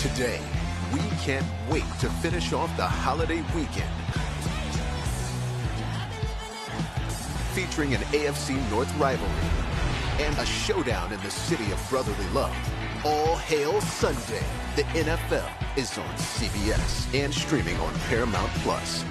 Today, we can't wait to finish off the holiday weekend featuring an AFC North rivalry and a showdown in the city of brotherly love. All hail Sunday. The NFL is on CBS and streaming on Paramount Plus.